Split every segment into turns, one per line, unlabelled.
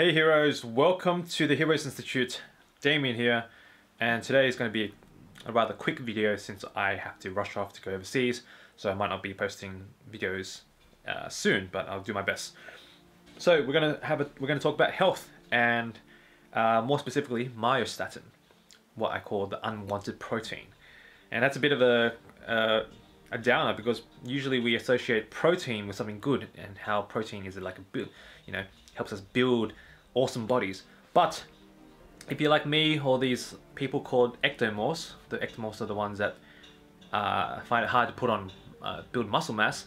Hey heroes, welcome to the Heroes Institute. Damien here, and today is going to be a rather quick video since I have to rush off to go overseas, so I might not be posting videos uh, soon, but I'll do my best. So we're gonna have a we're gonna talk about health and uh, more specifically myostatin, what I call the unwanted protein, and that's a bit of a uh, a downer because usually we associate protein with something good and how protein is like a you know, helps us build awesome bodies. But if you're like me or these people called ectomorphs, the ectomorphs are the ones that uh, find it hard to put on uh, build muscle mass,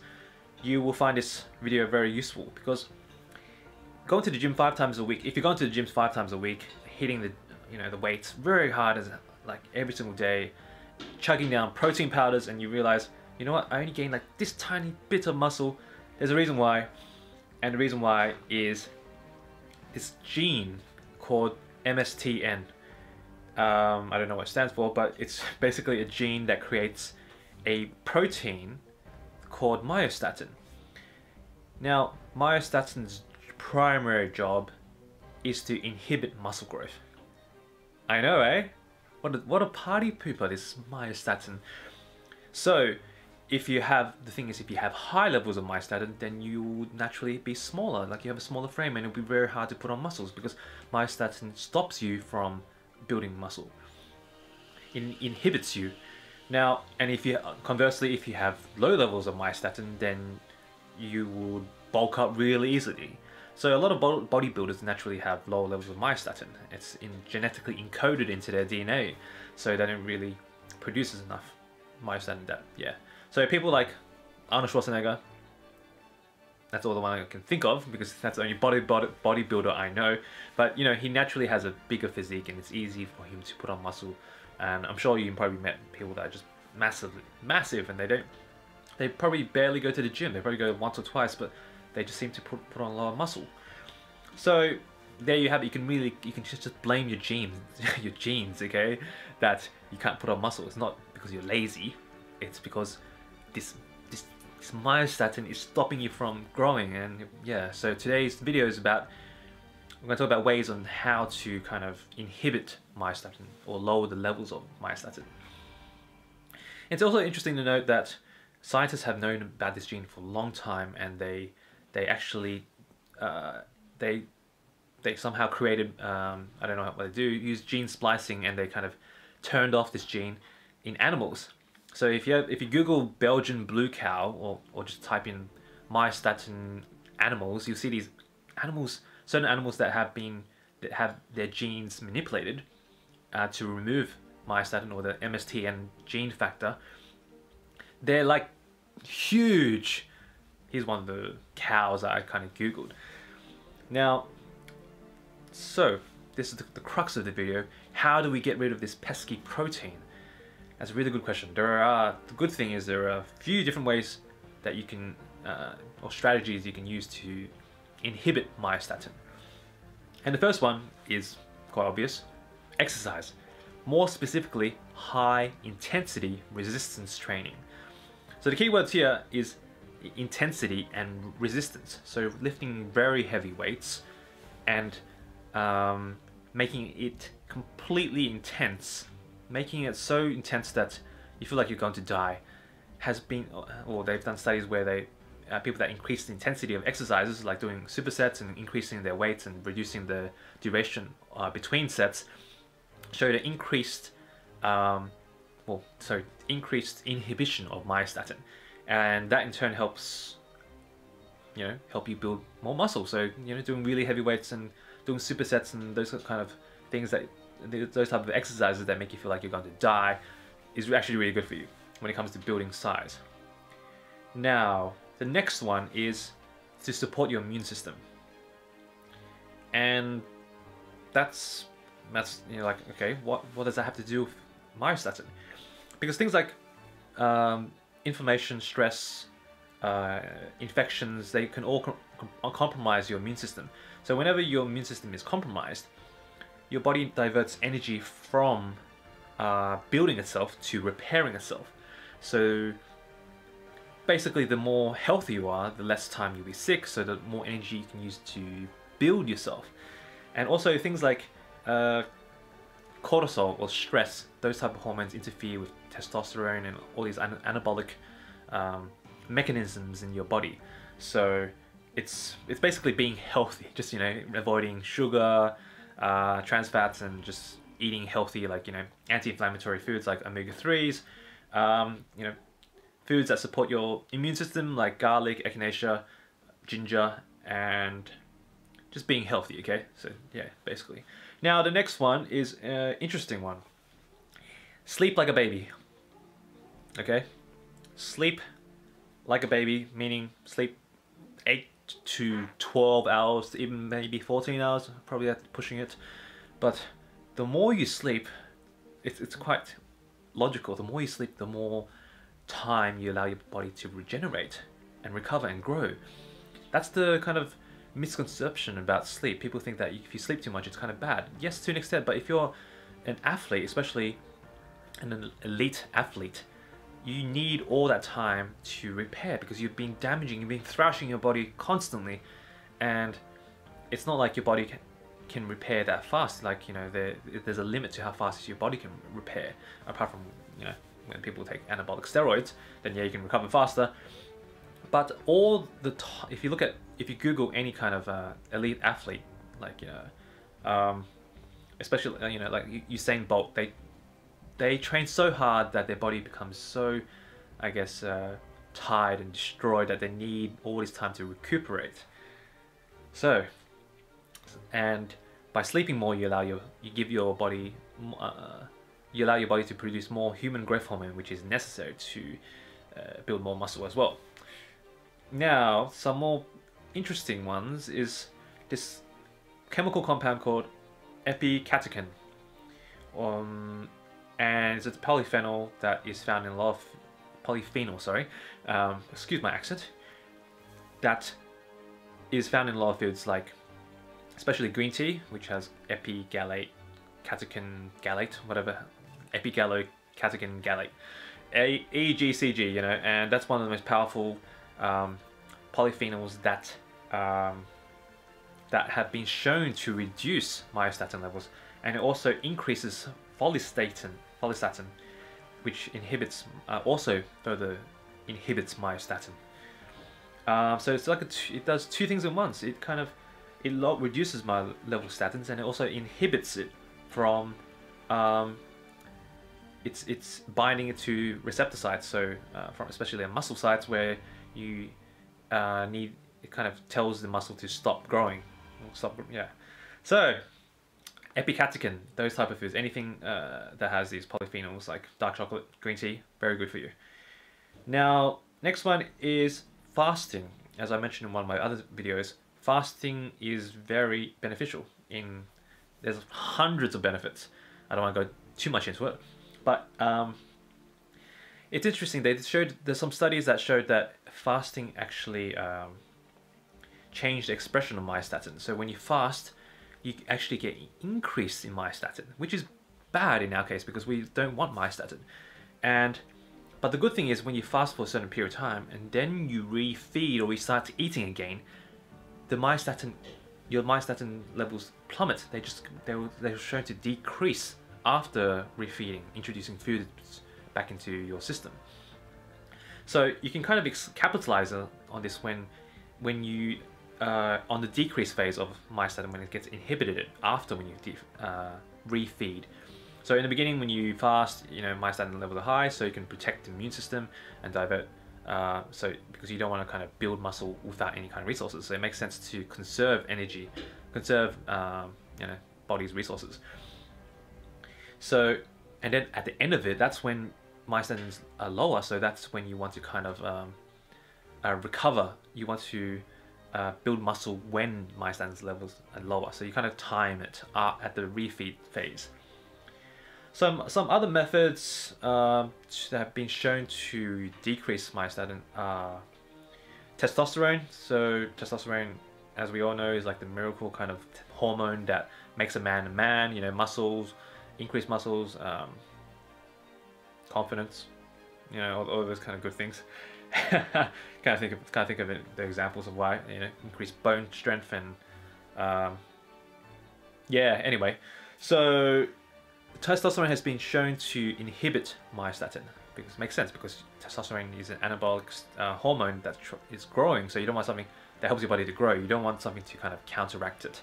you will find this video very useful because going to the gym five times a week, if you're going to the gym five times a week, hitting the you know the weights very hard as like every single day, chugging down protein powders, and you realize you know what I only gained like this tiny bit of muscle. There's a reason why, and the reason why is this gene called MSTN. Um, I don't know what it stands for, but it's basically a gene that creates a protein called myostatin. Now, myostatin's primary job is to inhibit muscle growth. I know, eh? What a, what a party pooper, this myostatin. So, if you have, the thing is, if you have high levels of myostatin, then you would naturally be smaller, like you have a smaller frame and it'll be very hard to put on muscles because myostatin stops you from building muscle. It inhibits you. Now, and if you, conversely, if you have low levels of myostatin, then you would bulk up really easily. So a lot of bodybuilders naturally have lower levels of myostatin. It's in genetically encoded into their DNA, so they don't really produce enough myostatin that, yeah. So people like Arnold Schwarzenegger, that's all the one I can think of because that's the only body, body bodybuilder I know. But you know, he naturally has a bigger physique and it's easy for him to put on muscle. And I'm sure you probably met people that are just massively massive and they don't they probably barely go to the gym. They probably go once or twice, but they just seem to put, put on a lot of muscle. So there you have it. You can really you can just, just blame your genes, your genes, okay, that you can't put on muscle. It's not because you're lazy. It's because this this, this myostatin is stopping you from growing and yeah so today's video is about we're going to talk about ways on how to kind of inhibit myostatin or lower the levels of myostatin. It's also interesting to note that scientists have known about this gene for a long time and they they actually uh, they they somehow created um, I don't know what they do use gene splicing and they kind of turned off this gene in animals so if you if you Google Belgian blue cow or, or just type in myostatin animals, you'll see these animals, certain animals that have been that have their genes manipulated uh, to remove myostatin or the MSTN gene factor. They're like huge. Here's one of the cows that I kind of googled. Now, so this is the, the crux of the video. How do we get rid of this pesky protein? That's a really good question. There are, the good thing is there are a few different ways that you can, uh, or strategies you can use to inhibit myostatin. And the first one is quite obvious, exercise. More specifically, high intensity resistance training. So the key words here is intensity and resistance. So lifting very heavy weights and um, making it completely intense making it so intense that you feel like you're going to die has been, or they've done studies where they, uh, people that increase the intensity of exercises, like doing supersets and increasing their weights and reducing the duration uh, between sets, showed an increased, um, well, sorry, increased inhibition of myostatin, and that in turn helps, you know, help you build more muscle. So you know, doing really heavy weights and doing supersets and those kind of things that those type of exercises that make you feel like you're going to die is actually really good for you when it comes to building size. Now, the next one is to support your immune system. And that's that's you know like okay, what what does that have to do with myostatin? Because things like um, inflammation, stress, uh, infections, they can all com compromise your immune system. So whenever your immune system is compromised, your body diverts energy from uh, building itself to repairing itself. So basically, the more healthy you are, the less time you'll be sick, so the more energy you can use to build yourself. and also things like uh, cortisol or stress. Those type of hormones interfere with testosterone and all these an- anabolic um, mechanisms in your body. So it's it's basically being healthy, just you know avoiding sugar, uh, trans fats, and just eating healthy like you know anti-inflammatory foods like omega threes, um, you know foods that support your immune system like garlic, echinacea, ginger, and just being healthy. Okay, so yeah, basically. Now the next one is an interesting one. Sleep like a baby. Okay, sleep like a baby, meaning sleep to 12 hours, even maybe 14 hours, probably pushing it. But the more you sleep, it's, it's quite logical. The more you sleep, the more time you allow your body to regenerate and recover and grow. That's the kind of misconception about sleep. People think that if you sleep too much, it's kind of bad. Yes, to an extent, but if you're an athlete, especially an elite athlete, you need all that time to repair because you've been damaging, you've been thrashing your body constantly, and it's not like your body can, can repair that fast. Like you know, there, there's a limit to how fast your body can repair. Apart from you know, when people take anabolic steroids, then yeah, you can recover faster. But all the if you look at if you Google any kind of uh, elite athlete, like you know, um, especially you know like Usain Bolt, they they train so hard that their body becomes so, I guess, uh, tired and destroyed that they need all this time to recuperate. So, and by sleeping more, you allow your you give your body uh, you allow your body to produce more human growth hormone, which is necessary to uh, build more muscle as well. Now, some more interesting ones is this chemical compound called epicatechin. Um, and it's polyphenol that is found in a lot of polyphenol, sorry, um, excuse my accent, that is found in a lot of foods like, especially green tea, which has epigallate, catechin gallate, whatever, epigallocatechin gallate, A- EGCG, you know, and that's one of the most powerful um, polyphenols that um, that have been shown to reduce myostatin levels, and it also increases follistatin, follistatin, which inhibits uh, also further inhibits myostatin. Um, so it's like it does two things at once. It kind of it reduces my level of statins and it also inhibits it from um, it's it's binding it to receptor sites. So uh, from especially on muscle sites where you uh, need it kind of tells the muscle to stop growing. Stop yeah. So epicatechin, those type of foods, anything uh, that has these polyphenols like dark chocolate, green tea, very good for you. Now, next one is fasting. As I mentioned in one of my other videos, fasting is very beneficial. In there's hundreds of benefits. I don't want to go too much into it, but um, it's interesting. They showed there's some studies that showed that fasting actually um, changed the expression of myostatin. So when you fast, you actually get increase in myostatin, which is bad in our case because we don't want myostatin. And but the good thing is when you fast for a certain period of time and then you refeed or restart eating again, the myostatin, your myostatin levels plummet. They just they were they're shown to decrease after refeeding, introducing food back into your system. So you can kind of capitalize on this when when you uh, on the decrease phase of myostatin when it gets inhibited after when you uh, refeed. So in the beginning, when you fast, you know myostatin levels are high, so you can protect the immune system and divert. Uh, so because you don't want to kind of build muscle without any kind of resources, so it makes sense to conserve energy, conserve um, you know body's resources. So and then at the end of it, that's when myostatins are lower. So that's when you want to kind of um, uh, recover. You want to uh, build muscle when myostatin levels are lower. So you kind of time it uh, at the refeed phase. Some some other methods uh, that have been shown to decrease myostatin are testosterone. So testosterone, as we all know, is like the miracle kind of hormone that makes a man a man. You know, muscles, increased muscles, um, confidence. You know, all, all those kind of good things. Kind of think of kind of think of it, the examples of why you know increased bone strength and um, yeah, anyway. So testosterone has been shown to inhibit myostatin because it makes sense because testosterone is an anabolic uh, hormone that is growing. So you don't want something that helps your body to grow. You don't want something to kind of counteract it.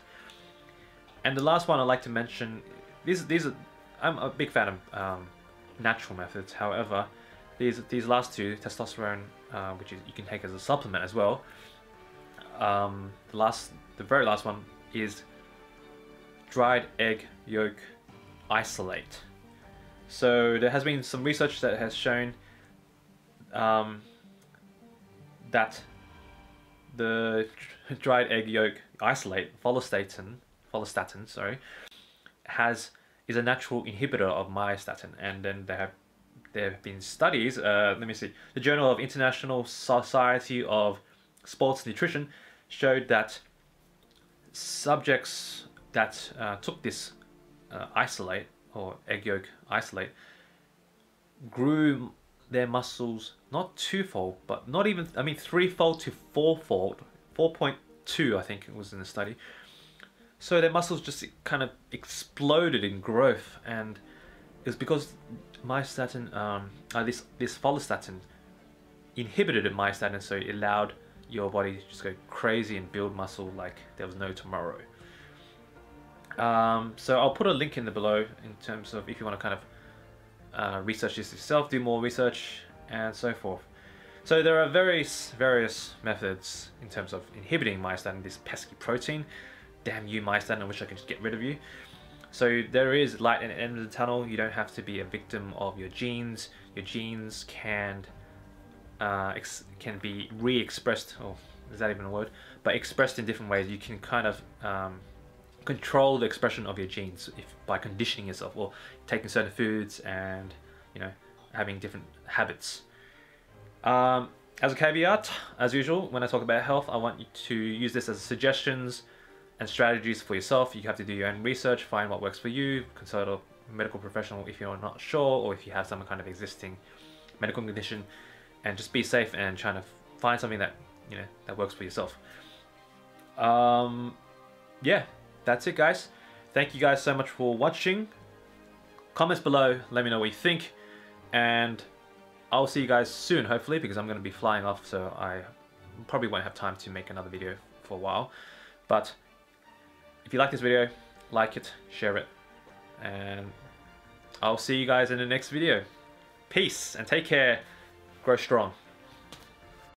And the last one I'd like to mention, these these are, I'm a big fan of um, natural methods. However, these these last two, testosterone, uh, which is, you can take as a supplement as well. Um, the last, the very last one is dried egg yolk isolate. So there has been some research that has shown um, that the dried egg yolk isolate, follistatin, follistatin, sorry, has is a natural inhibitor of myostatin, and then they have there have been studies. Uh, let me see. The Journal of International Society of Sports Nutrition showed that subjects that uh, took this uh, isolate or egg yolk isolate grew their muscles not twofold, but not even, I mean, threefold to fourfold, 4.2, I think it was in the study. So their muscles just kind of exploded in growth, and was because myostatin, um, uh, this this follistatin, inhibited myostatin, so it allowed your body to just go crazy and build muscle like there was no tomorrow. Um, so I'll put a link in the below in terms of if you want to kind of uh, research this yourself, do more research, and so forth. So there are various various methods in terms of inhibiting myostatin, this pesky protein. Damn you, myostatin! I wish I could just get rid of you. So there is light at the end of the tunnel. You don't have to be a victim of your genes. Your genes can uh, can be re-expressed. or is that even a word? But expressed in different ways. You can kind of um, control the expression of your genes if by conditioning yourself or taking certain foods and you know having different habits. Um, as a caveat, as usual, when I talk about health, I want you to use this as suggestions and strategies for yourself. You have to do your own research, find what works for you, consult a medical professional if you're not sure or if you have some kind of existing medical condition, and just be safe and trying to find something that you know that works for yourself. Um, yeah, that's it, guys. Thank you guys so much for watching. Comments below, let me know what you think, and I'll see you guys soon, hopefully, because I'm going to be flying off, so I probably won't have time to make another video for a while. But if you like this video, like it, share it, and I'll see you guys in the next video. Peace, and take care. Grow strong.